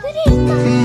プリンか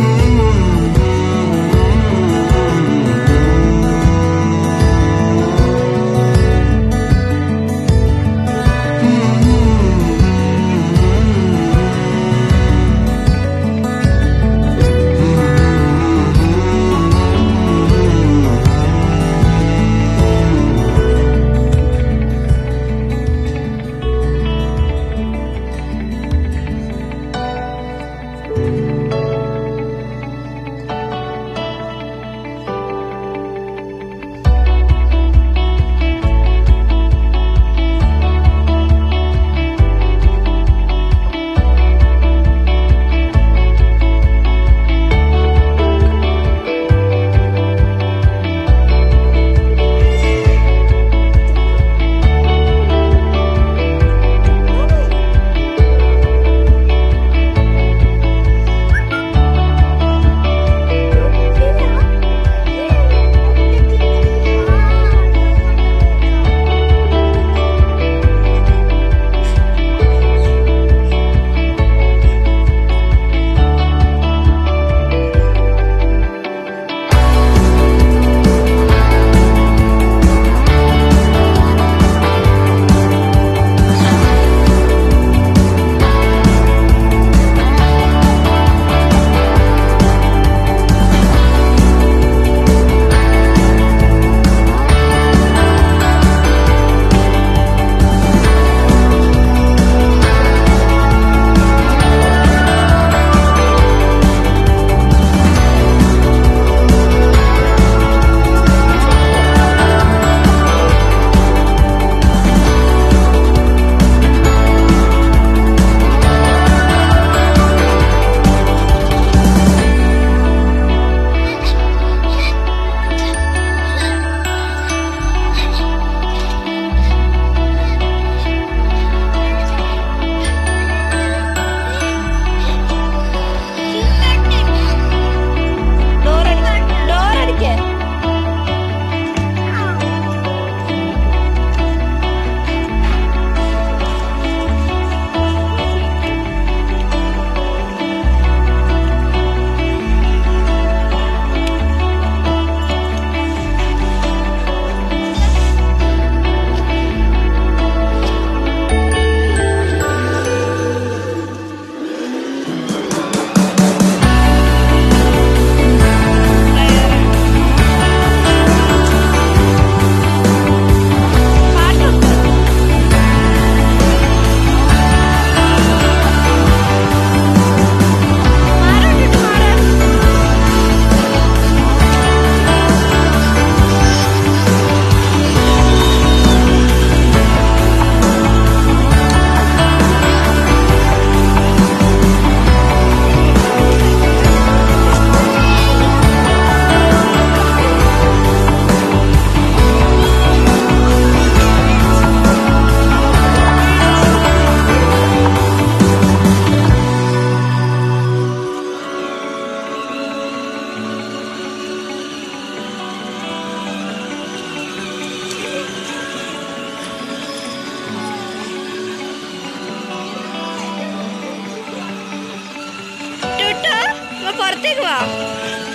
artigo